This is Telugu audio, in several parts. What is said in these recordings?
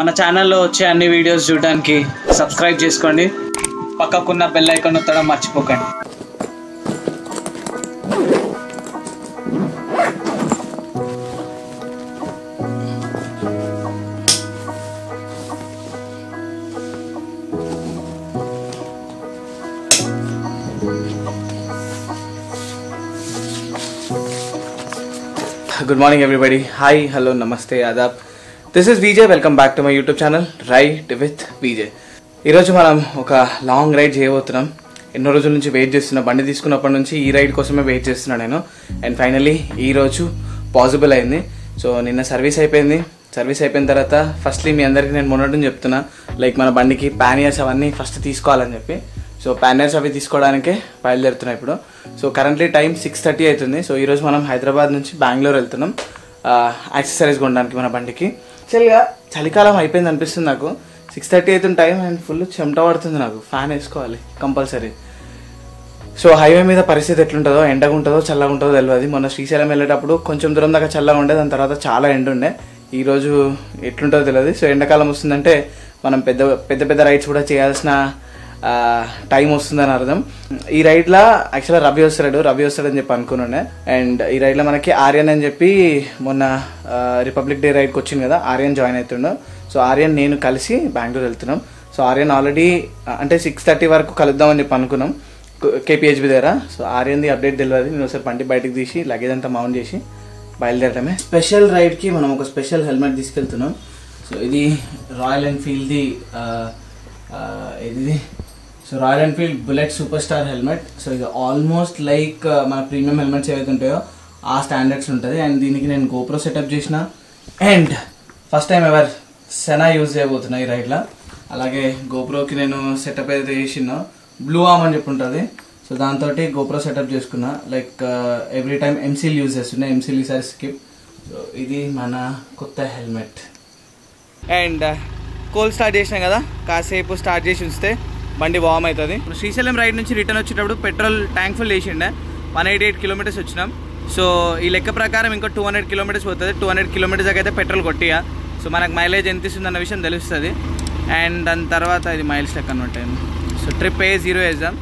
మన ఛానల్లో వచ్చే అన్ని వీడియోస్ చూడడానికి సబ్స్క్రైబ్ చేసుకోండి. పక్కకున్న బెల్ ఐకాన్ నొత్తడం మర్చిపోకండి. Good morning everybody hi hello నమస్తే Aadab this is Vijay welcome back to my YouTube channel ride with Vijay ఈరోజు మనం ఒక లాంగ్ రైడ్ చేయబోతున్నాం. ఎన్నో రోజుల నుంచి వెయిట్ చేస్తున్నా బండి తీసుకున్నప్పటి నుంచి ఈ రైడ్ కోసమే వెయిట్ చేస్తున్నాను నేను. అండ్ ఫైనలీ ఈరోజు పాసిబుల్ అయింది. సో నిన్న సర్వీస్ అయిపోయింది. సర్వీస్ అయిపోయిన తర్వాత ఫస్ట్లీ మీ అందరికీ నేను మొన్నటి చెప్తున్నా లైక్ మన బండికి ప్యానియర్స్ అవన్నీ ఫస్ట్ తీసుకోవాలని చెప్పి. సో ప్యానియర్స్ అవి తీసుకోవడానికే బయలుదేరుతున్నాయి ఇప్పుడు. So currently time six thirty అవుతుంది. సో ఈరోజు మనం హైదరాబాద్ నుంచి బెంగళూరు వెళ్తున్నాం. Uh, యాక్సెసరీస్ కొనడానికి మన బండికి. యాక్చువల్గా చలికాలం అయిపోయింది అనిపిస్తుంది నాకు. సిక్స్ థర్టీ అవుతుంది టైం అండ్ ఫుల్ చెమట పడుతుంది నాకు. ఫ్యాన్ వేసుకోవాలి కంపల్సరీ. సో హైవే మీద పరిస్థితి ఎట్లుంటుందో ఎండగా ఉంటుందో చల్లగా ఉంటుందో తెలియదు మొన్న శ్రీశైలం వెళ్ళేటప్పుడు కొంచెం దూరం దాకా చల్లగా ఉండే దాని తర్వాత చాలా ఎండ ఉండే. ఈరోజు ఎట్లుంటుందో తెలియదు సో ఎండాకాలం వస్తుందంటే మనం పెద్ద పెద్ద పెద్ద రైడ్స్ కూడా చేయాల్సిన టైం వస్తుందని అర్థం. ఈ రైడ్లో యాక్చువల్గా రవి వస్తాడు రవి వస్తాడని చెప్పి అనుకున్నాను. అండ్ ఈ రైడ్లో మనకి ఆర్యన్ అని చెప్పి మొన్న రిపబ్లిక్ డే రైడ్కి వచ్చింది కదా ఆర్యన్ జాయిన్ అవుతుండో. సో ఆర్యన్ నేను కలిసి బెంగళూరు వెళ్తున్నాం. సో ఆర్యన్ ఆల్రెడీ అంటే సిక్స్ థర్టీ వరకు కలుద్దామని చెప్పి అనుకున్నాం. కేపీహెచ్బి దగ్గర. సో ఆర్యన్ది అప్డేట్ తెలియదు. నేను ఒకసారి బండి బయటకు తీసి లగేజ్ అంతా మౌంట్ చేసి బయలుదేరటమే. స్పెషల్ రైడ్కి మనం ఒక స్పెషల్ హెల్మెట్ తీసుకెళ్తున్నాం. సో ఇది రాయల్ ఎన్ఫీల్డ్ది ఇది so Royal Enfield Bullet super star helmet so ఇది ఆల్మోస్ట్ లైక్ uh, మన ప్రీమియం హెల్మెట్స్ ఏవైతే ఉంటాయో ఆ స్టాండర్డ్స్ ఉంటుంది. అండ్ దీనికి నేను గోప్రో సెటప్ చేసిన. And first time ever Sena use చేయబోతున్నా ఈ రైడ్లో అలాగే గోప్రోకి నేను సెటప్ ఏదైతే చేసినో బ్లూ ఆమ్ అని చెప్పి ఉంటుంది. సో దాంతో గోప్రో సెటప్ చేసుకున్నా. లైక్ ఎవ్రీ టైం ఎంసీల్ యూజ్ చేస్తున్నా ఎంసీల్ ఈసారి స్కిప్ సో ఇది మన కొత్త హెల్మెట్ అండ్ కోల్ స్టార్ట్ చేసినాం కదా? కాసేపు స్టార్ట్ చేసి ఉంచితే బండి వామ్ అవుతుంది. శ్రీశైలం రైడ్ నుంచి రిటర్న్ వచ్చేటప్పుడు పెట్రోల్ ట్యాంక్ ఫుల్ వేసిండే. వన్ ఎయిటీ ఎయిట్ కిలోమీటర్స్ వచ్చినాం. సో ఈ లెక్క ప్రకారం ఇంకో టూ హండ్రెడ్ కిలోమీటర్స్ పోతుంది. టూ హండ్రెడ్ కిలోమీటర్స్ దాకా అయితే పెట్రోల్ కొట్టియా. సో మనకు మైలేజ్ ఎంత ఇస్తుంది అన్న విషయం తెలుస్తుంది. అండ్ దాని తర్వాత ఇది మైల్స్ లెక్క అనమాట సో ట్రిప్ ఏ జీరో వేద్దాం.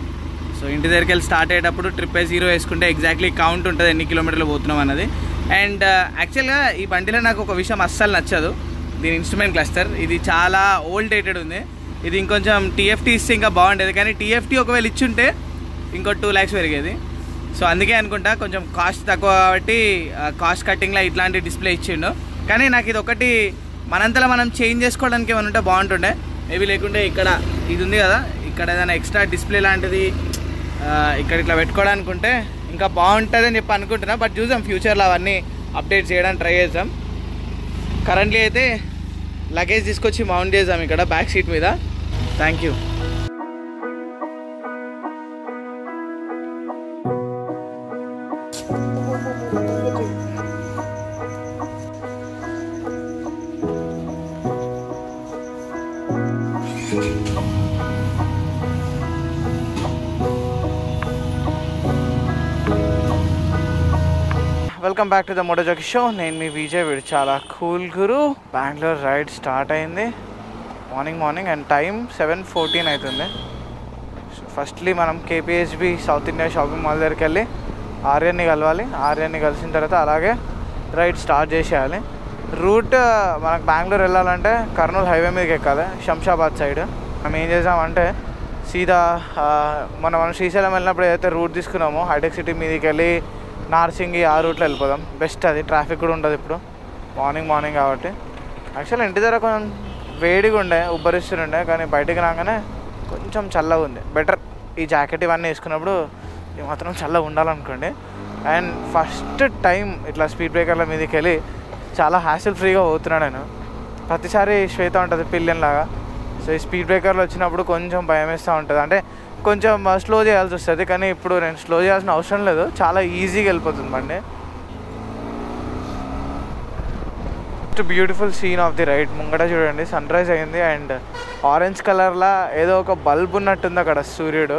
సో ఇంటి దగ్గరికి వెళ్ళి స్టార్ట్ అయ్యేటప్పుడు ట్రిప్ ఏ జీరో వేసుకుంటే ఎగ్జాక్ట్లీ కౌంట్ ఉంటుంది ఎన్ని కిలోమీటర్లు పోతున్నాం అన్నది. అండ్ యాక్చువల్గా uh, ఈ బండిలో నాకు ఒక విషయం అస్సలు నచ్చదు. దీని ఇన్స్ట్రుమెంట్ క్లస్టర్ ఇది చాలా ఓల్డ్ డేటెడ్ ఉంది. ఇది ఇంకొంచెం టీఎఫ్టీ ఇస్తే ఇంకా బాగుండేది. కానీ టీఎఫ్టీ ఒకవేళ ఇచ్చుంటే ఇంకో టూ ల్యాక్స్ పెరిగేది. సో అందుకే అనుకుంటా కొంచెం కాస్ట్ తక్కువ కాబట్టి కాస్ట్ కట్టింగ్లో ఇట్లాంటి డిస్ప్లే ఇచ్చిండు. కానీ నాకు ఇది ఒకటి మనంతలో మనం చేంజ్ చేసుకోవడానికి ఏమైనా ఉంటే బాగుంటుండే. మేబీ లేకుంటే ఇక్కడ ఇది ఉంది కదా ఇక్కడ ఏదైనా ఎక్స్ట్రా డిస్ప్లే లాంటిది ఇక్కడ ఇట్లా పెట్టుకోవడానికి ఉంటే ఇంకా బాగుంటుంది అని చెప్పి అనుకుంటున్నా. బట్ చూసాం ఫ్యూచర్లో అవన్నీ అప్డేట్ చేయడానికి ట్రై చేద్దాం. కరెంట్లీ అయితే లగేజ్ తీసుకొచ్చి మౌంట్ చేద్దాం ఇక్కడ బ్యాక్ సీట్ మీద. Thank you. Welcome back to the మోటోజాకి show నేను మీ విజయ్ వీడు చాలా కూల్ గురు. బెంగళూరు రైడ్ స్టార్ట్ అయింది. Morning morning and time seven fourteen అవుతుంది. ఫస్ట్లీ మనం KPHB South India shopping mall దగ్గరికి వెళ్ళి ఆర్యన్ని కలవాలి. ఆర్యన్ని కలిసిన తర్వాత అలాగే రైడ్ స్టార్ట్ చేసేయాలి. రూట్ మనకు బెంగళూరు వెళ్ళాలంటే కర్నూలు హైవే మీదకి ఎక్కాలి. శంషాబాద్ సైడ్. మనం ఏం చేసామంటే సీదా మనం మనం శ్రీశైలం వెళ్ళినప్పుడు ఏదైతే రూట్ తీసుకున్నామో హైటెక్ సిటీ మీదకి వెళ్ళి నార్సింగి ఆ రూట్లో వెళ్ళిపోదాం. బెస్ట్ అది. ట్రాఫిక్ కూడా ఉండదు ఇప్పుడు. మార్నింగ్ మార్నింగ్ కాబట్టి. యాక్చువల్ ఇంటి దగ్గర కొంచెం వేడిగా ఉండే ఉబ్బరిస్తుండే కానీ బయటికి రాగానే కొంచెం చల్లగా ఉంది బెటర్ ఈ జాకెట్ ఇవన్నీ వేసుకున్నప్పుడు ఇది మాత్రం చల్లగా ఉండాలనుకోండి. అండ్ ఫస్ట్ టైం ఇట్లా స్పీడ్ బ్రేకర్ల మీదకి వెళ్ళి చాలా హ్యాసిల్ ఫ్రీగా పోతున్నాను నేను. ప్రతిసారి శ్వేత ఉంటుంది పిల్లల్లాగా సో ఈ స్పీడ్ బ్రేకర్లు వచ్చినప్పుడు కొంచెం భయం వేస్తూ ఉంటుంది. అంటే కొంచెం uh, స్లో చేయాల్సి వస్తుంది కానీ ఇప్పుడు నేను స్లో చేయాల్సిన అవసరం లేదు. చాలా ఈజీగా వెళ్ళిపోతుంది బండి. Beautiful scene of the ride ముంగట చూడండి. సన్ రైజ్ అయింది అండ్ ఆరెంజ్ కలర్లా ఏదో ఒక బల్బ్ ఉన్నట్టుంది అక్కడ సూర్యుడు.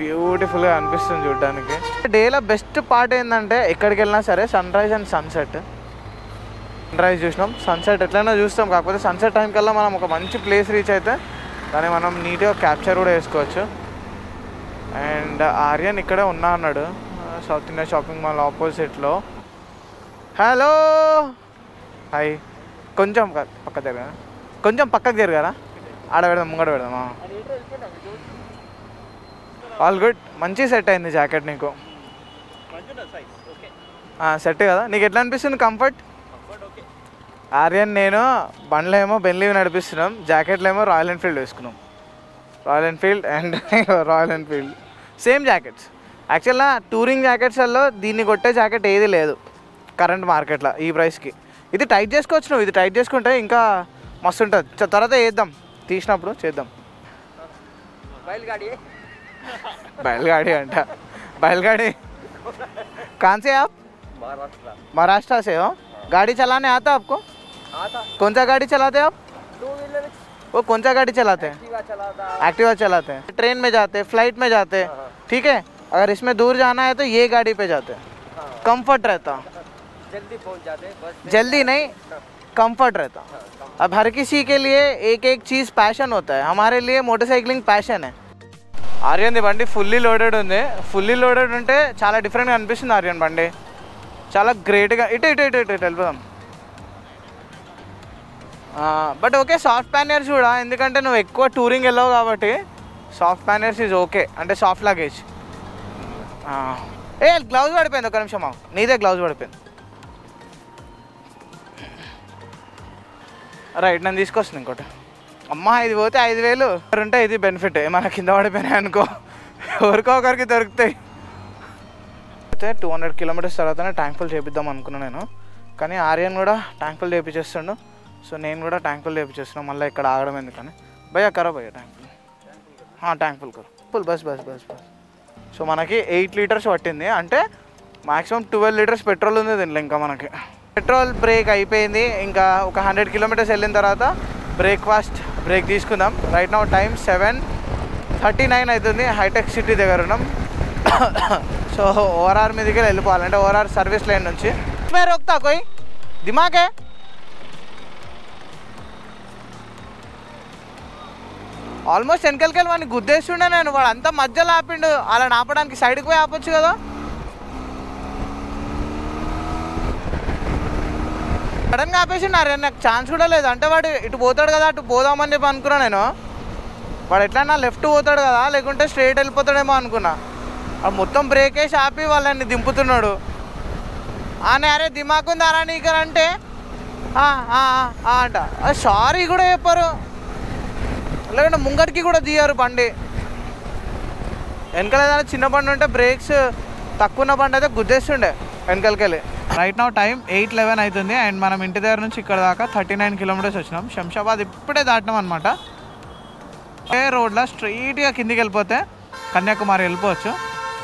బ్యూటిఫుల్గా అనిపిస్తుంది చూడడానికి. డేలో బెస్ట్ పార్ట్ ఏంటంటే ఎక్కడికి వెళ్ళినా సరే sunrise and sunset sunrise చూసినాం. సన్సెట్ ఎట్లయినా చూస్తాం. కాకపోతే సన్సెట్ టైం కల్లా మనం ఒక మంచి ప్లేస్ రీచ్ అయితే దాన్ని మనం నీట్గా క్యాప్చర్ కూడా చేసుకోవచ్చు. అండ్ ఆర్యన్ ఇక్కడే ఉన్నా అన్నాడు. సౌత్ ఇండియా షాపింగ్ మాల్ ఆపోజిట్లో హలో హాయ్. కొంచెం పక్క దగ్గర కొంచెం పక్కకు జరగారా ఆడ పెడదాం ముంగడ పెడదామా ఆల్ గుడ్ మంచి సెట్ అయింది జాకెట్ నీకు. సెట్ కదా? నీకు ఎట్లా అనిపిస్తుంది కంఫర్ట్ ఆర్యన్ నేను బండ్లేమో ఏమో బెన్లీవ్ నడిపిస్తున్నాం జాకెట్లేమో రాయల్ ఎన్ఫీల్డ్ వేసుకున్నాం. Royal Enfield and Royal Enfield same jackets యాక్చువల్గా టూరింగ్ జాకెట్స్లో దీన్ని కొట్టే జాకెట్ ఏది లేదు. కరెంట్ మార్కెట్లో ఈ ప్రైస్కి ఇది టైట్ చేసుకోవచ్చు నువ్వు ఇది టైట్ చేసుకుంటే ఇంకా మస్తు ఉంటుంది చ- తర్వాత వేద్దాం తీసినప్పుడు చేద్దాం बैलगाड़ी अंटा बैलगाड़ी कहाँ से आप महाराष्ट्र से हो गाड़ी चलाने आता आपको कौन सा गाड़ी चलाते हैं आप वो कौन सा गाड़ी चलाते हैं एक्टिवा चलाते हैं ट्रेन में जाते हैं फ्लाइट में जाते हैं ठीक है अगर इसमें दूर जाना है तो ये गाड़ी पे जाते हैं कंफर्ट रहता जल्दी पहुंच जाते हैं बस जल्दी नहीं कंफर्ट रहता अब हर किसी के लिए एक एक चीज़ पैशन होता है हमारे लिए मोटरसाइकिलिंग पैशन है ఆర్యన్ బండి ఫుల్లీ లోడెడ్ ఉంది ఫుల్లీ లోడెడ్ ఉంటే చాలా డిఫరెంట్గా అనిపిస్తుంది ఆర్యన్ బండి చాలా గ్రేట్గా ఇటు ఇటు ఇటు ఇటు ఇటు వెళ్ళిపోదాం బట్ ఓకే సాఫ్ట్ ప్యానియర్స్ కూడా ఎందుకంటే నువ్వు ఎక్కువ టూరింగ్ వెళ్ళావు కాబట్టి సాఫ్ట్ ప్యానియర్స్ ఈజ్ ఓకే అంటే సాఫ్ట్ లాగేజ్ ఏ గ్లౌజ్ పడిపోయింది ఒక నిమిషం మాకు నీదే గ్లౌజ్ పడిపోయింది రైట్ నేను తీసుకొస్తాను ఇంకోటి. అమ్మ ఇది పోతే ఐదు వేలు. ఉంటే ఇది బెనిఫిట్ మన కింద పడిపోయినాయి అనుకో. ఎవరికో ఒకరికి దొరుకుతాయి. అయితే టూ హండ్రెడ్ కిలోమీటర్స్ తర్వాతనే ట్యాంక్ ఫుల్ చేపిద్దాం అనుకున్నాను నేను. కానీ ఆర్యన్ కూడా ట్యాంక్ ఫుల్ చేపించేస్తుండు సో నేను కూడా ట్యాంక్ ఫుల్ చేపించేస్తున్నాను మళ్ళీ ఇక్కడ ఆగడం ఎందుకని. భయ్యా కరా అయ్యా ట్యాంక్ ఫుల్. ట్యాంక్ ఫుల్ కర ఫుల్ బస్ బస్ బస్ బస్. సో మనకి ఎయిట్ లీటర్స్ పట్టింది. అంటే మాక్సిమం ట్వెల్వ్ లీటర్స్ పెట్రోల్ ఉంది దీనిలో ఇంకా మనకి. పెట్రోల్ బ్రేక్ అయిపోయింది. ఇంకా ఒక హండ్రెడ్ కిలోమీటర్స్ వెళ్ళిన తర్వాత బ్రేక్ఫాస్ట్ బ్రేక్ తీసుకుందాం. Right now time seven thirty nine అవుతుంది. హైటెక్ సిటీ దగ్గర ఉన్నాం. సో ఓఆర్ఆర్ మీదకి వెళ్ళిపోవాలి. అంటే ఓఆర్ఆర్ సర్వీస్ లైన్ నుంచి. మే రోక్తా కోయి దిమాకే ఆల్మోస్ట్ వెనకలికెళ్ళి వాడిని గుద్దేస్తుండే నేను వాడు అంతా మధ్యలో ఆపిండు. అలా ఆపడానికి సైడ్కి పోయి ఆపొచ్చు కదా. సడన్గా ఆపేసిండు నాకు ఛాన్స్ కూడా లేదు. అంటే వాడు ఇటు పోతాడు కదా అటు పోదామని చెప్పి అనుకున్నా నేను. వాడు ఎట్లన్నా లెఫ్ట్ పోతాడు కదా లేకుంటే స్ట్రైట్ వెళ్ళిపోతాడేమో అనుకున్నా. వాడు మొత్తం బ్రేక్ వేసి ఆపి వాళ్ళని దింపుతున్నాడు. అని అరే దిమాకుంది అరా నీకనంటే అంటే అంట. సారీ కూడా చెప్పారు. లేకుంటే ముంగటికి కూడా తీయరు బండి. వెనకాల ఏదైనా చిన్న బండి ఉంటే బ్రేక్స్ తక్కువ ఉన్న బండి అయితే గుద్దేస్తుండే వెనకాలకెళ్ళి. Right now time eight eleven అవుతుంది అండ్ మనం ఇంటి దగ్గర నుంచి ఇక్కడ దాకా థర్టీ నైన్ కిలోమీటర్స్ వచ్చినాం. శంషాబాద్ ఇప్పుడే దాటినాం అనమాట ఏ రోడ్లో స్ట్రైట్గా కిందికి వెళ్ళిపోతే కన్యాకుమారి వెళ్ళిపోవచ్చు.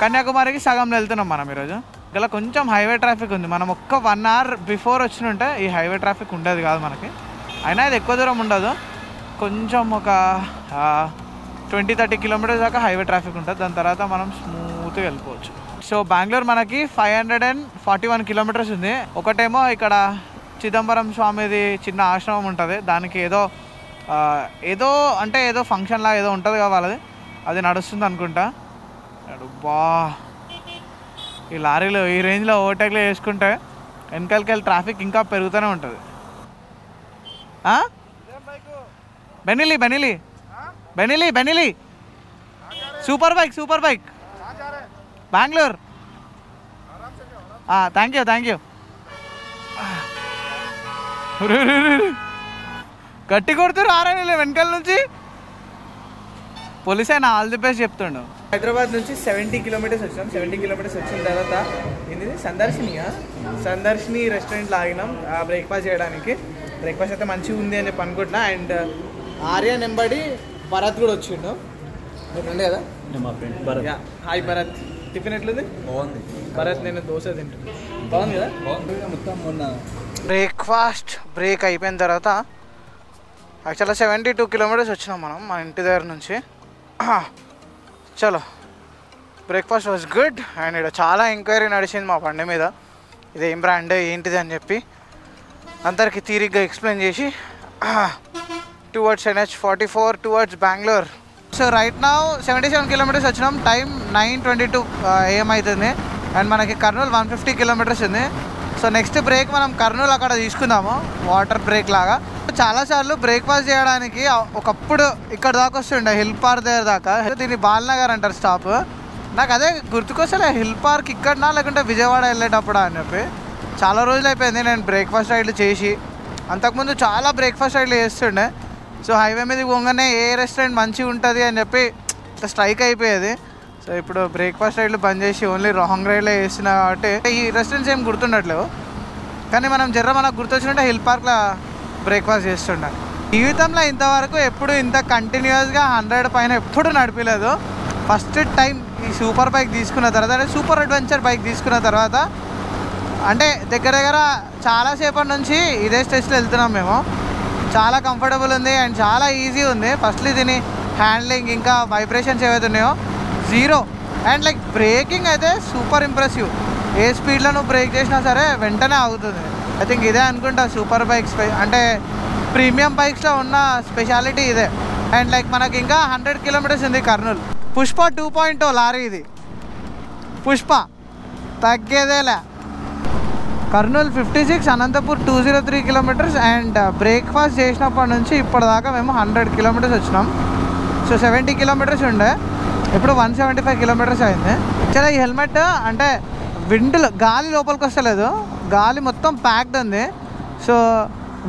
కన్యాకుమారికి సగంలో వెళ్తున్నాం మనం ఈరోజు. ఇలా కొంచెం హైవే ట్రాఫిక్ ఉంది. మనం ఒక్క వన్ అవర్ బిఫోర్ వచ్చినుంటే ఈ హైవే ట్రాఫిక్ ఉండేది కాదు మనకి. అయినా ఇది ఎక్కువ దూరం ఉండదు. కొంచెం ఒక ట్వంటీ థర్టీ కిలోమీటర్స్ దాకా హైవే ట్రాఫిక్ ఉంటుంది. దాని తర్వాత మనం స్మూత్గా వెళ్ళిపోవచ్చు. సో బెంగళూరు మనకి five hundred and forty one kilometres ఉంది. ఒకటేమో ఇక్కడ చిదంబరం స్వామిది చిన్న ఆశ్రమం ఉంటుంది. దానికి ఏదో ఏదో అంటే ఏదో ఫంక్షన్లా ఏదో ఉంటుంది కావాలి అది నడుస్తుంది అనుకుంటా. బా ఈ లారీలు ఈ రేంజ్లో ఓవర్టేక్లో వేసుకుంటే వెనకాలకి ట్రాఫిక్ ఇంకా పెరుగుతూనే ఉంటుంది. Benelli Benelli. Benelli Benelli. Super bike super bike. Bengaluru. Thank you thank you గట్టి కొడుతురు ఆరాని వెనకాల నుంచి? పోలీస్ ఆయన ఆల్ ది బెస్ట్ చెప్తుండు. హైదరాబాద్ నుంచి సెవెంటీ కిలోమీటర్స్ వచ్చినాం సెవెంటీ కిలోమీటర్స్ వచ్చిన తర్వాత ఏంటిది? సందర్శినియా? సందర్శిని రెస్టారెంట్లో ఆగినాం. బ్రేక్ఫాస్ట్ చేయడానికి. బ్రేక్ఫాస్ట్ అయితే మంచిగా ఉంది అని చెప్పి అనుకుంటున్నా. అండ్ ఆర్య నెంబడి భరత్ కూడా వచ్చిండు. కదా? మా friend Bharat. Yeah hi Bharat. Tiffin ఎట్లుంది? బాగుంది. భరత్ నేను దోశ తింటున్నా. బాగుంది కదా? బాగుంది. మొత్తం మొన్న బ్రేక్ఫాస్ట్ బ్రేక్ అయిపోయిన తర్వాత యాక్చువల్గా సెవెంటీ టూ కిలోమీటర్స్ వచ్చినాం మనం మన ఇంటి దగ్గర నుంచి. చలో. బ్రేక్ఫాస్ట్ వాజ్ గుడ్ అండ్ ఇక్కడ చాలా ఎంక్వైరీ నడిచింది మా బండి మీద. ఇది ఏం బ్రాండ్ ఏంటిది అని చెప్పి అందరికి తీరిగ్గా ఎక్స్ప్లెయిన్ చేసి towards NH forty four towards Bengaluru so right నా సెవెంటీ సెవెన్ కిలోమీటర్స్ వచ్చినాం టైం నైన్ ట్వంటీ టూ ఏం అవుతుంది అండ్ మనకి కర్నూలు వన్ ఫిఫ్టీ కిలోమీటర్స్ ఉంది. సో నెక్స్ట్ బ్రేక్ మనం కర్నూలు అక్కడ తీసుకుందాము. వాటర్ బ్రేక్ లాగా. చాలాసార్లు బ్రేక్ఫాస్ట్ చేయడానికి ఒకప్పుడు ఇక్కడ దాకా వస్తుండే హిల్ పార్క్ దగ్గర దాకా. దీన్ని బాల్నగర్ అంటారు స్టాప్ నాకు అదే గుర్తుకొస్తలే హిల్ పార్క్ ఇక్కడనా లేకుంటే విజయవాడ వెళ్ళేటప్పుడు అని చెప్పి. చాలా రోజులు అయిపోయింది నేను బ్రేక్ఫాస్ట్ రైడ్లు చేసి. అంతకుముందు చాలా బ్రేక్ఫాస్ట్ రైడ్లు చేస్తుండే. సో హైవే మీద పోగానే ఏ రెస్టారెంట్ మంచిగా ఉంటుంది అని చెప్పి స్ట్రైక్ అయిపోయేది. సో ఇప్పుడు బ్రేక్ఫాస్ట్ రైడ్లు బంద్ చేసి ఓన్లీ రాంగ్ రైడ్లే వేస్తున్నా కాబట్టి ఈ రెస్టారెంట్స్ ఏం గుర్తుండట్లేవు. కానీ మనం జర్ర మనకు గుర్తొచ్చినట్టే హిల్ పార్క్లో బ్రేక్ఫాస్ట్ చేస్తుండే. జీవితంలో ఇంతవరకు ఎప్పుడు ఇంత కంటిన్యూస్గా హండ్రెడ్ పైన ఎప్పుడు నడిపలేదు. ఫస్ట్ టైం ఈ సూపర్ బైక్ తీసుకున్న తర్వాత అంటే సూపర్ అడ్వెంచర్ బైక్ తీసుకున్న తర్వాత అంటే దగ్గర దగ్గర చాలాసేపటి నుంచి ఇదే స్టేజ్లో వెళ్తున్నాం మేము. చాలా కంఫర్టబుల్ ఉంది అండ్ చాలా ఈజీ ఉంది. ఫస్ట్లీ దీని హ్యాండ్లింగ్ ఇంకా వైబ్రేషన్స్ ఏవైతున్నాయో జీరో అండ్ లైక్ బ్రేకింగ్ అయితే సూపర్ ఇంప్రెసివ్ ఏ స్పీడ్లో నువ్వు బ్రేక్ చేసినా సరే వెంటనే ఆగుతుంది. ఐ థింక్ ఇదే అనుకుంటా సూపర్ బైక్స్ అంటే ప్రీమియం బైక్స్లో ఉన్న స్పెషాలిటీ ఇదే. అండ్ లైక్ మనకి ఇంకా హండ్రెడ్ కిలోమీటర్స్ ఉంది Kurnool. Pushpa two point oh lorry ఇది. పుష్ప. తగ్గేదేలే. Kurnool fifty six Anantapur two zero three kilometres and breakfast చేసినప్పటి నుంచి ఇప్పటిదాకా మేము హండ్రెడ్ కిలోమీటర్స్ వచ్చినాం. సో సెవెంటీ కిలోమీటర్స్ ఉండే. ఇప్పుడు వన్ సెవెంటీ ఫైవ్ కిలోమీటర్స్ అయింది. చాలా ఈ హెల్మెట్ అంటే విండ్లు గాలి లోపలికి వస్తలేదు. గాలి మొత్తం ప్యాక్డ్ ఉంది. సో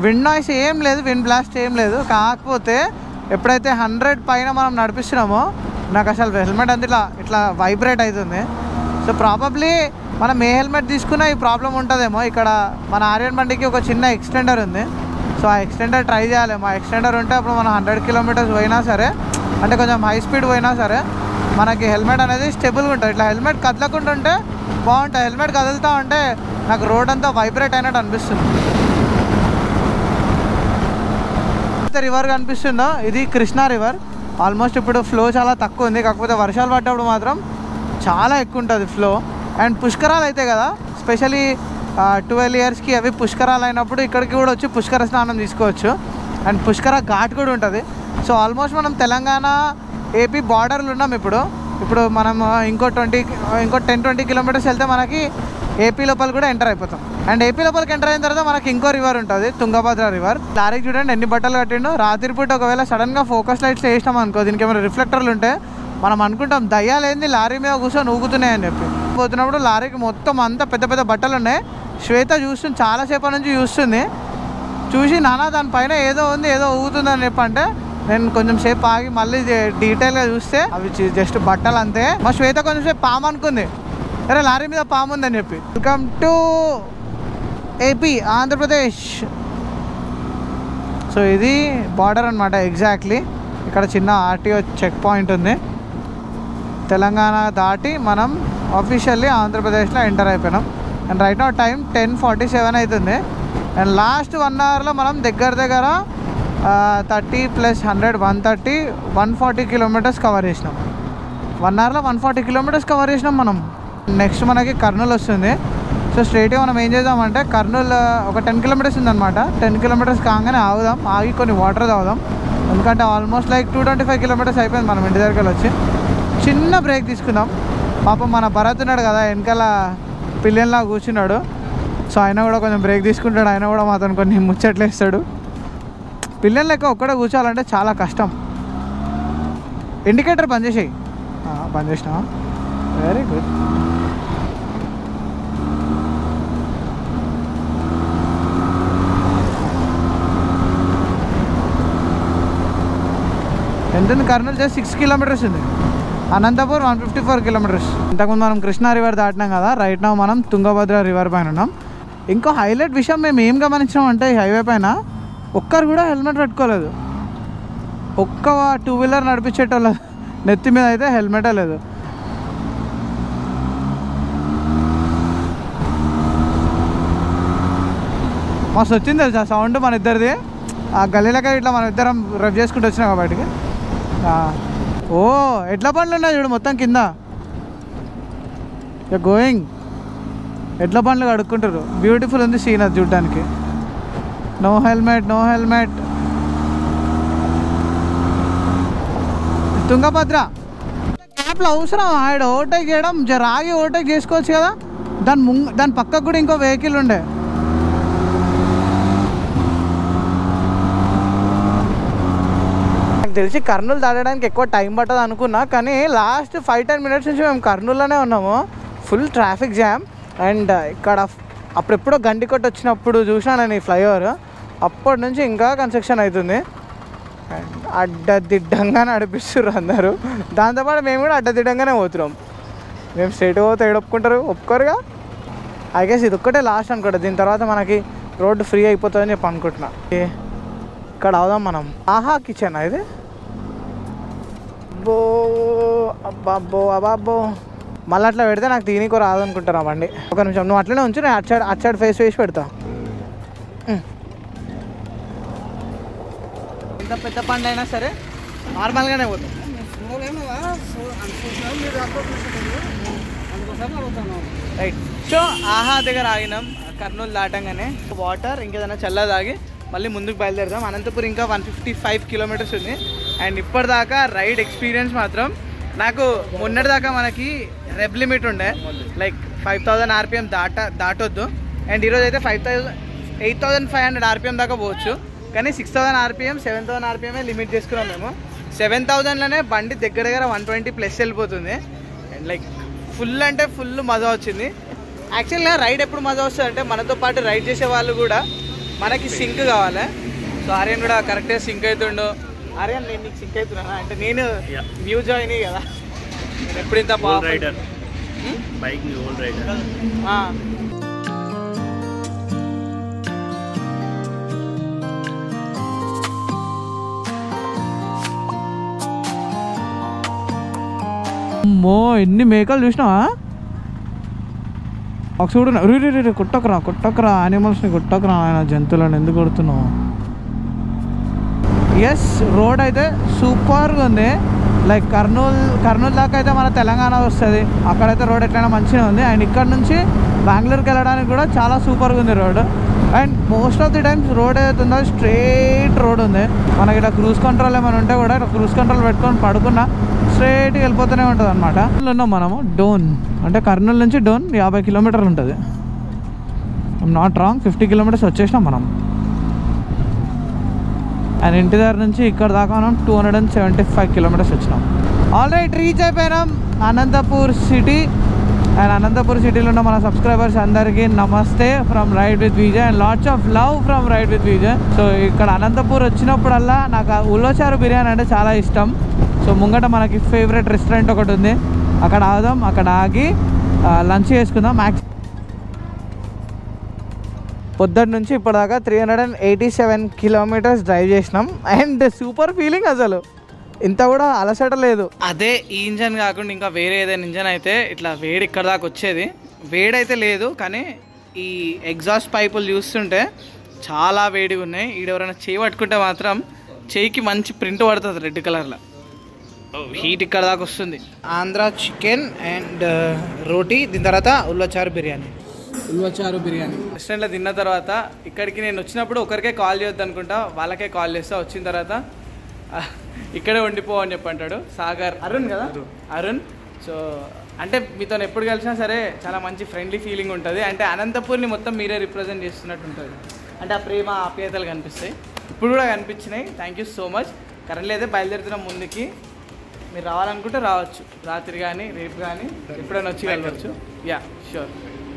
విండ్ నాయిస్ ఏం లేదు విండ్ బ్లాస్ట్ ఏం లేదు. కాకపోతే ఎప్పుడైతే హండ్రెడ్ పైన మనం నడిపిస్తున్నామో నాకు అసలు హెల్మెట్ అందులో ఇట్లా ఇట్లా వైబ్రేట్ అవుతుంది. సో ప్రాబబ్లీ మనం ఏ హెల్మెట్ తీసుకున్నా ఈ ప్రాబ్లం ఉంటుందేమో. ఇక్కడ మన ఆర్యన్ బండికి ఒక చిన్న ఎక్స్టెండర్ ఉంది. సో ఆ ఎక్స్టెండర్ ట్రై చేయాలి. మా ఎక్స్టెండర్ ఉంటే అప్పుడు మనం హండ్రెడ్ కిలోమీటర్స్ పోయినా సరే అంటే కొంచెం హై స్పీడ్ పోయినా సరే మనకి హెల్మెట్ అనేది స్టెబుల్గా ఉంటుంది. ఇట్లా హెల్మెట్ కదలకుండా ఉంటే బాగుంటుంది. హెల్మెట్ కదులుతూ ఉంటే నాకు రోడ్ అంతా వైబ్రేట్ అయినట్టు అనిపిస్తుంది. అయితే రివర్ కనిపిస్తుందో? ఇది కృష్ణా రివర్ ఆల్మోస్ట్ ఇప్పుడు ఫ్లో చాలా తక్కువ ఉంది. కాకపోతే వర్షాలు పడ్డప్పుడు మాత్రం చాలా ఎక్కువ ఉంటుంది ఫ్లో అండ్ పుష్కరాలు అయితే కదా స్పెషలీ ట్వెల్వ్ ఇయర్స్కి అవి పుష్కరాలు అయినప్పుడు ఇక్కడికి కూడా వచ్చి పుష్కర స్నానం తీసుకోవచ్చు. అండ్ పుష్కర ఘాట్ కూడా ఉంటుంది. సో ఆల్మోస్ట్ మనం తెలంగాణ ఏపీ బార్డర్లు ఉన్నాం ఇప్పుడు. ఇప్పుడు మనం ఇంకో ట్వంటీ ఇంకో టెన్ ట్వంటీ కిలోమీటర్స్ వెళ్తే మనకి ఏపీ లోపల కూడా ఎంటర్ అయిపోతాం. అండ్ ఏపీ లోపలికి ఎంటర్ అయిన తర్వాత మనకి ఇంకో రివర్ ఉంటుంది తుంగభద్ర రివర్. లారీకి చూడండి ఎన్ని బట్టలు కట్టిండు. రాత్రిపూట ఒకవేళ సడన్గా ఫోకస్ లైట్స్ వేసినాం అనుకో దీనికి ఏమైనా రిఫ్లెక్టర్లు ఉంటే మనం అనుకుంటాం దయ్యాలేంది లారీ మీద కూర్చొని ఊగుతున్నాయని చెప్పి. పోతున్నప్పుడు లారీకి మొత్తం అంతా పెద్ద పెద్ద బట్టలు ఉన్నాయి. శ్వేత చూస్తుంది చాలాసేపటి నుంచి చూస్తుంది. చూసి నానా దానిపైన ఏదో ఉంది ఏదో ఊగుతుంది అని చెప్పి అంటే నేను కొంచెం సేపు ఆగి మళ్ళీ డీటెయిల్గా చూస్తే అవి జస్ట్ బట్టలు అంతే. మా శ్వేత కొంచెం సేపు పాము అనుకుంది. అరే లారీ మీద పాము ఉందని చెప్పి. Welcome to AP Andhra Pradesh. So ఇది బార్డర్ అనమాట ఎగ్జాక్ట్లీ. ఇక్కడ చిన్న ఆర్టీఓ చెక్ పాయింట్ ఉంది. తెలంగాణ దాటి మనం ఆఫీషియల్లీ ఆంధ్రప్రదేశ్లో ఎంటర్ అయిపోయినాం. అండ్ రైట్ నా టైం టెన్ ఫార్టీ సెవెన్ అవుతుంది అండ్ లాస్ట్ వన్ అవర్లో మనం దగ్గర దగ్గర thirty plus hundred one thirty one forty kilometres cover చేసినాం. వన్ అవర్లో వన్ ఫార్టీ కిలోమీటర్స్ కవర్ చేసినాం మనం. నెక్స్ట్ మనకి కర్నూలు వస్తుంది. సో స్ట్రైట్గా మనం ఏం చేద్దామంటే కర్నూలు ఒక టెన్ కిలోమీటర్స్ ఉందన్నమాట. టెన్ కిలోమీటర్స్ కాగానే ఆగుదాం. ఆగి కొన్ని వాటర్ తాగుదాం. ఎందుకంటే almost like two twenty five kilometres అయిపోయింది మనం ఇంటి దగ్గరికి వచ్చి చిన్న బ్రేక్ తీసుకుందాం. పాపం మన భరత్ ఉన్నాడు కదా వెనకాల పిల్లల్లా కూర్చున్నాడు. సో ఆయన కూడా కొంచెం బ్రేక్ తీసుకుంటాడు ఆయన కూడా మాతో కొన్ని ముచ్చట్లు వేస్తాడు. పిల్లల లెక్క ఒక్కడే కూర్చోాలంటే చాలా కష్టం. ఇండికేటర్ బంద్ చేసేయి. బంద్ చేసినా? వెరీ గుడ్ ఎంత కర్నూలు జస్ట్ సిక్స్ కిలోమీటర్స్ ఉంది. Anantapur one fifty four kilometres. ఇంతకుముందు మనం కృష్ణా రివర్ దాటినాం కదా రైట్ నా మనం తుంగభద్ర రివర్ పైన ఉన్నాం. ఇంకో హైలైట్ విషయం మేము ఏం గమనించాం అంటే ఈ హైవే పైన ఒక్కరు కూడా హెల్మెట్ పెట్టుకోలేదు. ఒక్క టూ వీలర్ నడిపించేటోళ్ళ నెత్తి మీద అయితే హెల్మెటే లేదు. మస్తు వచ్చింది తెలుసా సౌండ్ మన ఇద్దరిది? ఆ గల్లీలకి ఇట్లా మనం ఇద్దరం రబ్ చేసుకుంటూ వచ్చినాం బయటికి ఓ ఎట్లా పండ్లు ఉన్నాయి చూడు మొత్తం కింద. గోయింగ్ ఎట్లా పండ్లు కడుక్కుంటారు బ్యూటిఫుల్ ఉంది సీన్ అది చూడడానికి. No helmet no helmet Tungabhadra. గ్యాప్లో అవసరం ఆడ ఓవర్టేక్ చేయడం? రాగి ఓవర్టేక్ చేసుకోవచ్చు కదా? దాని ముంగ్ దాని పక్కకు కూడా ఇంకో వెహికల్ ఉండే. తెలిసి కర్నూలు దాటడానికి ఎక్కువ టైం పట్టదు అనుకున్నా కానీ లాస్ట్ ఫైవ్ టెన్ మినిట్స్ నుంచి మేము కర్నూలులోనే ఉన్నాము. ఫుల్ ట్రాఫిక్ జామ్ అండ్ ఇక్కడ అప్పుడెప్పుడో గండికొట్టు వచ్చినప్పుడు చూసినా నేను ఈ ఫ్లైఓవర్. అప్పటి నుంచి ఇంకా కన్స్ట్రక్షన్ అవుతుంది. అండ్ అడ్డదిడ్డంగా నడిపిస్తున్నారు అందరూ. దాంతోపాటు మేము కూడా అడ్డదిడ్డంగానే పోతున్నాం. మేము స్ట్రైట్ పోతే ఏడు ఒప్పుకుంటారు ఒప్పుకోరుగా? ఐ గెస్ ఇది ఒక్కటే లాస్ట్ అనుకుంటా. దీని తర్వాత మనకి రోడ్డు ఫ్రీ అయిపోతుందని చెప్పి అనుకుంటున్నా. ఏ, ఇక్కడ అవుదాం మనం. ఆహా కిచెన్ ఇది? అబ్బో అబ్బాబ్బో అబాబ్బో మళ్ళీ అట్లా పెడితే నాకు తీనికో రాదు అనుకుంటారా బండి. ఒక నిమిషం నువ్వు అట్లనే ఉంచు నేను అటు సైడ్ అటు సైడ్ ఫేస్ వేసి పెడతా. ఎంత పెద్ద పండు అయినా సరే నార్మల్గానే పోతాం. రైట్ సో ఆహా దగ్గర ఆగినాం కర్నూలు దాటంగానే. వాటర్ ఇంకేదైనా చల్ల తాగి మళ్ళీ ముందుకు బయలుదేరుదాం. అనంతపురం ఇంకా వన్ ఫిఫ్టీ ఫైవ్ కిలోమీటర్స్ ఉంది. అండ్ ఇప్పటిదాకా రైడ్ ఎక్స్పీరియన్స్ మాత్రం నాకు మొన్నటిదాకా మనకి రెబ్ లిమిట్ ఉండే. లైక్ ఫైవ్ థౌజండ్ ఆర్పిఎం దాట దాటొద్దు. అండ్ ఈరోజు అయితే five thousand eight thousand five hundred RPM దాకా పోవచ్చు. కానీ six thousand RPM seven thousand ఆర్పిఎమే limit చేసుకున్నాం మేము. సెవెన్ థౌసండ్లోనే బండి దగ్గర దగ్గర వన్ ట్వంటీ ప్లస్ వెళ్ళిపోతుంది. అండ్ లైక్ ఫుల్ అంటే ఫుల్ మజా వచ్చింది. యాక్చువల్గా రైడ్ ఎప్పుడు మజా వస్తుంది అంటే మనతో పాటు రైడ్ చేసే వాళ్ళు కూడా మనకి సింక్ కావాలి. సో ఆర్యన్ కూడా కరెక్ట్గా సింక్ అవుతుండు. ఆర్యన్ నేను నీకు సింక్ అవుతున్నా అంటే నేను న్యూ జాయిన్ కదా. ఎప్పుడు ఇంత రైడర్? బైక్ రైడర్ ఆ. అమ్మో ఎన్ని మేకలు చూసినావా? ఒక చూడు రీ రీ రీ కుట్టకరా కుట్టకరా యానిమల్స్ని కుట్టకరా ఆయన జంతువులను ఎందుకు కొడుతున్నావు? ఎస్ రోడ్ అయితే సూపర్గా ఉంది. లైక్ కర్నూలు కర్నూలు దాకా అయితే మన తెలంగాణ వస్తుంది. అక్కడైతే రోడ్ ఎట్లయినా మంచిగా ఉంది. అండ్ ఇక్కడ నుంచి బెంగళూరుకి వెళ్ళడానికి కూడా చాలా సూపర్గా ఉంది road and most of the times road ఏదైతే ఉందో స్ట్రైట్ రోడ్ ఉంది. మనకి ఇక్కడ క్రూజ్ కంట్రోల్ ఏమైనా ఉంటే కూడా ఇక్కడ క్రూజ్ కంట్రోల్ పెట్టుకొని పడుకున్నా స్ట్రైట్గా వెళ్ళిపోతూనే ఉంటుంది అనమాట ఉన్నాం మనము డోన్ అంటే కర్నూలు నుంచి డోన్ యాభై కిలోమీటర్లు ఉంటుంది. నాట్ రాంగ్ ఫిఫ్టీ కిలోమీటర్స్ వచ్చేసినాం మనం. అండ్ ఇంటి దగ్గర నుంచి ఇక్కడ దాకా మనం two hundred and seventy five kilometres వచ్చినాం ఆల్రెడీ రీచ్ అయిపోయినాం అనంతపూర్ సిటీ అండ్ అనంతపూర్ సిటీలో ఉన్న మన సబ్స్క్రైబర్స్ అందరికీ నమస్తే from ride with Vijay and lots of love from ride with Vijay so ఇక్కడ అనంతపూర్ వచ్చినప్పుడల్లా నాకు ఉల్లోచారు బిర్యానీ అంటే చాలా ఇష్టం. సో ముంగట మనకి ఫేవరెట్ రెస్టారెంట్ ఒకటి ఉంది. అక్కడ ఆగుదాం అక్కడ ఆగి లంచ్ చేసుకుందాం. మ్యాక్స్ పొద్దున్న నుంచి ఇప్పటిదాకా three hundred and eighty seven kilometres drive చేసినాం. అండ్ సూపర్ ఫీలింగ్ అసలు. ఇంత కూడా అలసట లేదు. అదే ఈ ఇంజన్ కాకుండా ఇంకా వేరే ఏదైనా ఇంజన్ అయితే ఇట్లా వేడి ఇక్కడ దాకా వచ్చేది. వేడైతే లేదు కానీ ఈ ఎగ్జాస్ట్ పైపులు చూస్తుంటే చాలా వేడిగా ఉన్నాయి. ఈడెవరైనా చేయి పట్టుకుంటే మాత్రం చేయికి మంచి ప్రింట్ పడుతుంది రెడ్ కలర్లో. హీట్ ఇక్కడ దాకా వస్తుంది. ఆంధ్ర చికెన్ అండ్ uh, రోటీ దీని తర్వాత ఉల్లచారు బిర్యానీ. ఉల్వచారు బిర్యానీ. రెస్టారెంట్లో తిన్న తర్వాత ఇక్కడికి నేను వచ్చినప్పుడు ఒకరికే కాల్ చేయొద్దు అనుకుంటా వాళ్ళకే కాల్ చేస్తా వచ్చిన తర్వాత "ఆ, ఇక్కడే ఉండిపో అని చెప్పి అంటాడు సాగర్. అరుణ్ కదా? అరుణ్. సో అంటే మీతో ఎప్పుడు కలిసినా సరే చాలా మంచి ఫ్రెండ్లీ ఫీలింగ్ ఉంటుంది. అంటే అనంతపూర్ని మొత్తం మీరే రిప్రజెంట్ చేస్తున్నట్టు ఉంటుంది. అంటే ఆ ప్రేమ ఆప్యాయతలు కనిపిస్తాయి. ఇప్పుడు కూడా కనిపించినాయి. Thank you so much currently అయితే బయలుదేరుతున్నాం ముందుకి. మీరు రావాలనుకుంటే రావచ్చు. రాత్రి కానీ రేపు కానీ ఎప్పుడైనా వచ్చి వెళ్ళవచ్చు యా షూర్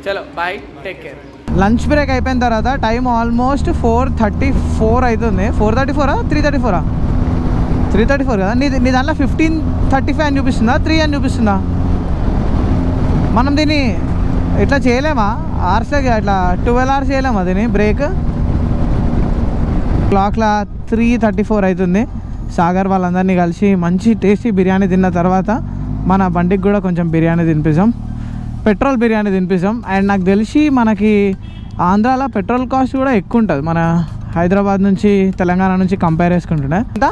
చలో bye take care lunch break అయిపోయిన తర్వాత time almost four thirty four అవుతుంది ఫోర్ థర్టీ ఫోరా త్రీ థర్టీ ఫోరా త్రీ థర్టీ ఫోర్ కదా? నీ నీ దాంట్లో ఫిఫ్టీన్ థర్టీ ఫైవ్ అని చూపిస్తుందా? త్రీ అని చూపిస్తుందా? మనం దీన్ని ఇట్లా చేయలేమా? అవర్స్ ఇట్లా ట్వెల్వ్ అవర్స్ చేయలేమా దీన్ని? బ్రేక్ క్లాక్లా త్రీ థర్టీ ఫోర్ అవుతుంది సాగర్ వాళ్ళందరినీ కలిసి మంచి టేస్టీ బిర్యానీ తిన్న తర్వాత మన బండికి కూడా కొంచెం బిర్యానీ తినిపిస్తాం పెట్రోల్ బిర్యానీ తినిపిస్తాం. అండ్ నాకు తెలిసి మనకి ఆంధ్రాలో పెట్రోల్ కాస్ట్ కూడా ఎక్కువ ఉంటుంది మన హైదరాబాద్ నుంచి తెలంగాణ నుంచి కంపేర్ చేసుకుంటుండే. ఎంత?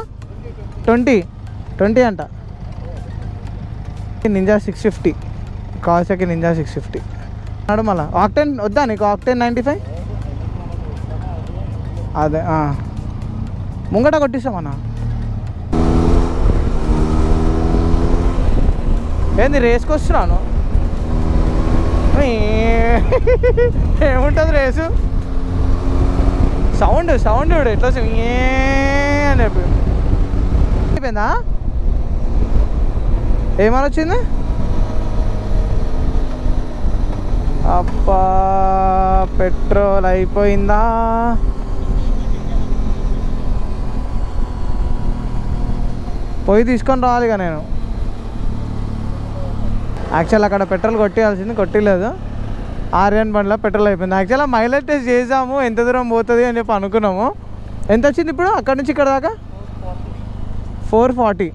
ట్వంటీ. ట్వంటీ అంట. నింజా సిక్స్ ఫిఫ్టీ కావాల్సకి నింజా సిక్స్ ఫిఫ్టీ అన్నాడు మళ్ళీ. ఆక్టెన్ వద్దా నీకు? ఆక్టెన్ నైంటీ ఫైవ్ అదే ముంగట కొట్టిస్తామన్నా ఏంది రేస్కి వస్తున్నాను ఏముంటుంది రేసు? సౌండ్ సౌండ్ ఇప్పుడు ఎట్లా ఏ అని చెప్పి. అయిపోయిందా? ఏమని వచ్చింది? అబ్బా పెట్రోల్ అయిపోయిందా? పోయి తీసుకొని రావాలిగా నేను. యాక్చువల్ అక్కడ పెట్రోల్ కొట్టేయాల్సింది కొట్టలేదు. ఆర్యన్ బండ్లో పెట్రోల్ అయిపోయింది. యాక్చువల్గా మైలేజ్ టెస్ట్ చేసాము ఎంత దూరం పోతుంది అని చెప్పి అనుకున్నాము. ఎంత వచ్చింది ఇప్పుడు? అక్కడ నుంచి ఇక్కడ దాకా? ఫోర్ ఫార్టీ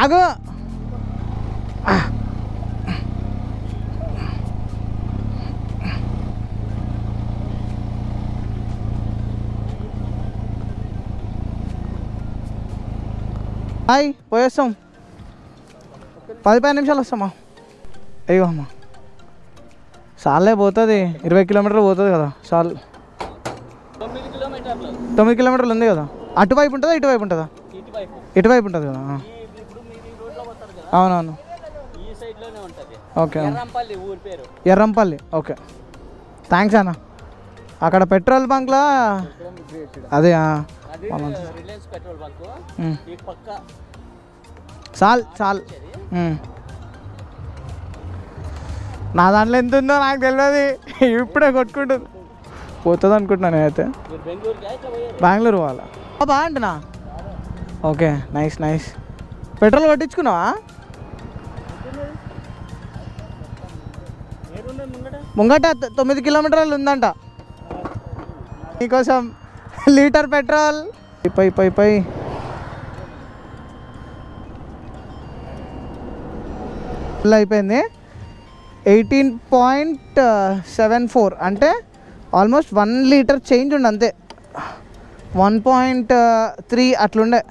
ఆగు! హాయ్ పోయేస్తాం పది పది నిమిషాలు వస్తామా? అయ్యో అమ్మా. సాలే పోతుంది. ఇరవై కిలోమీటర్లు పోతుంది కదా సాల్. తొమ్మిది కిలోమీటర్లు ఉంది కదా. అటువైపు ఉంటుందా ఇటువైపు ఉంటుందా? ఇటువైపు ఉంటుంది కదా అవునవును. Okay Errampalli okay. థ్యాంక్స్ అన్న. అక్కడ పెట్రోల్ బంక్లో? అదే చాలు చాలు. నా దాంట్లో ఎంత ఉందో నాకు తెలియదు ఇప్పుడే కొట్టుకుంటుంది. పోతుంది అనుకుంటున్నా నేనైతే. మీరు బెంగళూరుకి అయితే బెంగళూరు పోవాలా? బాగా అంటున్నా. Okay nice nice. పెట్రోల్ కొట్టించుకున్నావా? ముంగట తొమ్మిది కిలోమీటర్లు ఉందంట. నీకోసం లీటర్ పెట్రోల్. పై పై పై ఫుల్ అయిపోయింది. Eighteen point seven four. అంటే ఆల్మోస్ట్ వన్ లీటర్ చేంజ్ ఉండి అంతే. వన్ పాయింట్ త్రీ అట్లుండే.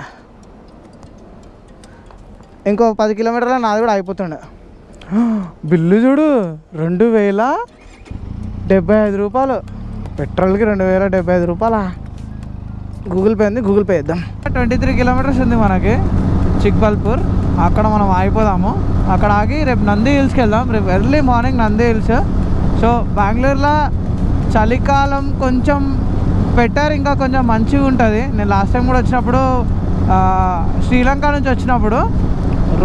ఇంకో పది కిలోమీటర్ల నాది కూడా అయిపోతుండే. బిల్లు చూడు రెండు వేల డెబ్బై ఐదు రూపాయలు. పెట్రోల్కి రెండు వేల డెబ్బై ఐదు రూపాయలా? గూగుల్ పే ఉంది గూగుల్ పే ఇద్దాం ట్వంటీ త్రీ కిలోమీటర్స్ ఉంది మనకి చిక్బల్పూర్. అక్కడ మనం ఆగిపోదాము. అక్కడ ఆగి రేపు నంది హిల్స్కి వెళ్దాం. రేపు early morning Nandi Hills. So బెంగళూరులో చలికాలం కొంచెం బెటర్ ఇంకా కొంచెం మంచిగా ఉంటుంది. నేను లాస్ట్ టైం కూడా వచ్చినప్పుడు శ్రీలంక నుంచి వచ్చినప్పుడు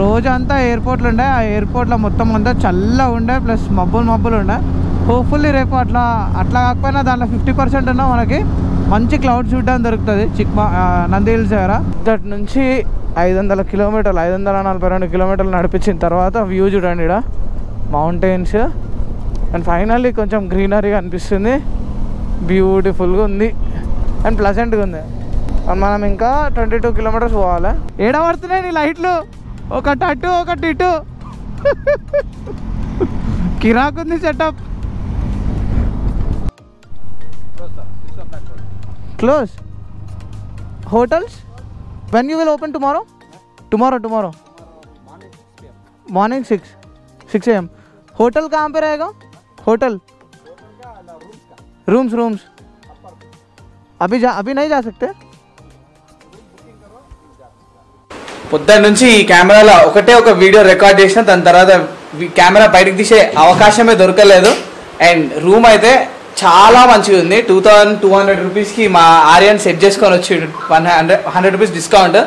రోజంతా ఎయిర్పోర్ట్లు ఉండే. ఆ ఎయిర్పోర్ట్లో మొత్తం అంతా చల్లగా ఉండే ప్లస్ మబ్బులు మబ్బులు ఉండే. హోప్ఫుల్లీ రేపు అట్లా అట్లా కాకపోయినా దాంట్లో ఫిఫ్టీ పర్సెంట్ ఉన్నా మనకి మంచి క్లౌడ్ చూడడానికి దొరుకుతుంది. చిక్మా నంది హిల్స్ దగ్గర. ఇక్కడి నుంచి ఐదు వందల కిలోమీటర్లు ఐదు వందల నలభై రెండు కిలోమీటర్లు నడిపించిన తర్వాత వ్యూ చూడండి ఇక్కడ మౌంటైన్స్ అండ్ ఫైనల్లీ కొంచెం గ్రీనరీగా అనిపిస్తుంది. బ్యూటిఫుల్గా ఉంది. అండ్ ప్లజెంట్గా ఉంది. అండ్ మనం ఇంకా ట్వంటీ టూ కిలోమీటర్స్ పోవాలి? ఏడ పడుతున్నాయి నీ లైట్లు? ఒకటి అటు ఒకటి ఇటు. కిరాకుంది setup close hotels when you will open tomorrow tomorrow tomorrow morning six six AM hotel कहाँ पे रहेगा होटल रूम्स रूम्स अभी जा अभी नहीं जा सकते పొద్దున్న నుంచి ఈ కెమెరాలో ఒకటే ఒక వీడియో రికార్డ్ చేసిన దాని తర్వాత వి- కెమెరా బయటకు తీసే అవకాశమే దొరకలేదు అండ్ రూమ్ అయితే చాలా మంచిగా ఉంది. టూ థౌజండ్ టూ హండ్రెడ్ రూపీస్కి మా ఆర్యన్ సెట్ చేసుకొని వచ్చి one hundred hundred rupees discount.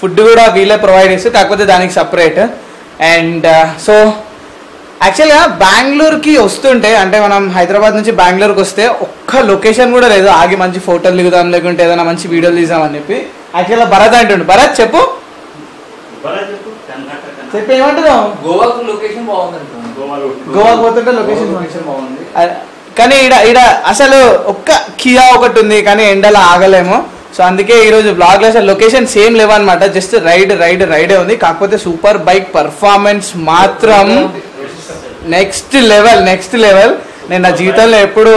Food కూడా వీళ్ళే ప్రొవైడ్ చేస్తే కాకపోతే దానికి సపరేట్. అండ్ సో యాక్చువల్గా బెంగళూరుకి వస్తుంటే అంటే మనం హైదరాబాద్ నుంచి బెంగళూరుకి వస్తే ఒక్క లొకేషన్ కూడా లేదు. ఆగి మంచి ఫోటోలు దిగుదాం లేకుంటే ఏదైనా మంచి వీడియోలు తీద్దామని చెప్పి. యాక్చువల్గా భరత్ అంటుండు. భరత్ చెప్పు. చెప్పి. ఏమంటున్నావు? గోవాకు లొకేషన్ బాగుంది అనుకున్నాను గోవా పోతుంటే లొకేషన్ లొకేషన్ బాగుంది. కానీ ఈడ ఈడ అసలు ఒక్క కియా ఒకటి ఉంది కానీ ఎండలో ఆగలేము. సో అందుకే ఈరోజు బ్లాగ్లో అసలు లొకేషన్ సేమ్ లేవన్నమాట. జస్ట్ రైడ్ రైడ్ రైడే ఉంది. కాకపోతే సూపర్ బైక్ పర్ఫార్మెన్స్ మాత్రం నెక్స్ట్ లెవెల్ నెక్స్ట్ లెవెల్ నేను నా జీవితంలో ఎప్పుడు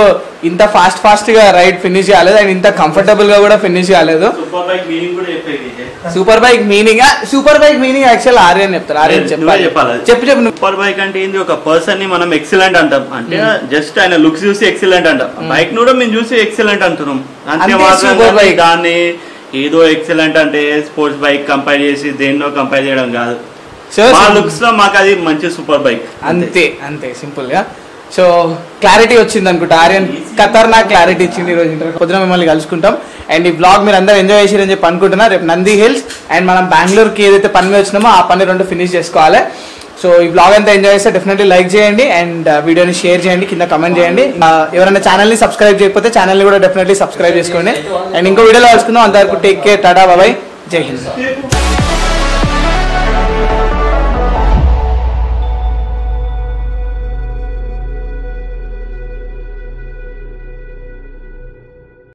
ఇంత ఫాస్ట్ ఫాస్ట్గా రైడ్ ఫినిష్ కాలేదు. అండ్ ఇంత కంఫర్టబుల్గా కూడా ఫినిష్ కాలేదు. Super bike meaning super bike meaning super bike meaning actual Aryan చెప్తారు. ఆర్యన్ చెప్పాలి. చెప్పు చెప్పు. సూపర్ బైక్ అంటే ఏంది? ఒక పర్సన్ని మనం ఎక్సలెంట్ అంటాం. అంటే జస్ట్ ఆయన లుక్స్ చూసి ఎక్సలెంట్ అంటాం. బైక్ను కూడా మేము చూసి ఎక్సలెంట్ అంటున్నాం. అంతే. దాన్ని ఏదో ఎక్సలెంట్ అంటే స్పోర్ట్స్ బైక్ కంపేర్ చేసి దేన్నో కంపేర్ చేయడం కాదు. మా లుక్స్లో మాకు అది మంచి సూపర్ బైక్ అంతే. అంతే సింపుల్గా. సో క్లారిటీ వచ్చింది అనుకుంటా. ఆర్యన్ ఖతర్నాక్ క్లారిటీ ఇచ్చింది ఈ రోజు పొద్దున మిమ్మల్ని కలుసుకుంటాం. అండ్ ఈ బ్లాగ్ మీరు అందరూ ఎంజాయ్ చేసిరని చెప్పి అనుకుంటున్నా. రేపు నంది హిల్స్ అండ్ మనం బెంగళూరుకి ఏదైతే పని మీద వచ్చినామో ఆ పని రెండు ఫినిష్ చేసుకోవాలి. సో ఈ బ్లాగ్ అంతా ఎంజాయ్ చేస్తే డెఫినెట్లీ లైక్ చేయండి అండ్ వీడియోని షేర్ చేయండి. కింద కమెంట్ చేయండి. ఆ, ఎవరైనా ఛానల్ని సబ్స్క్రైబ్ చేయకపోతే ఛానల్ని కూడా డెఫినెట్లీ సబ్స్క్రైబ్ చేసుకోండి. అండ్ ఇంకో వీడియోలో కలుసుకుందాం. అంతవరకు టేక్ కేర్ టాటా బాబాయ్ జై హింద్